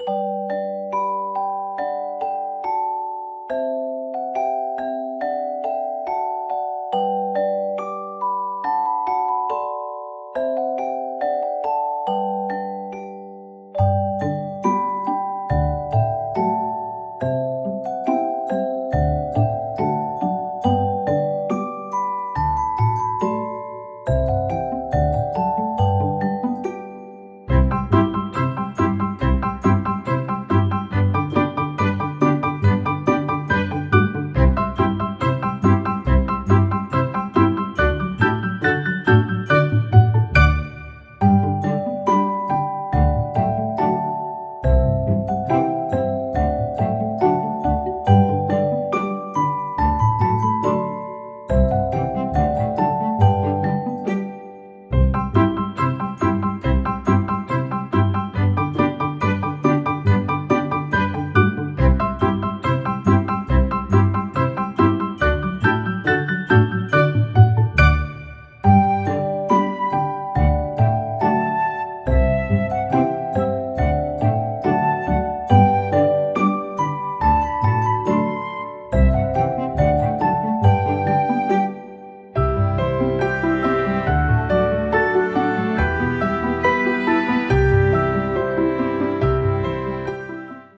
you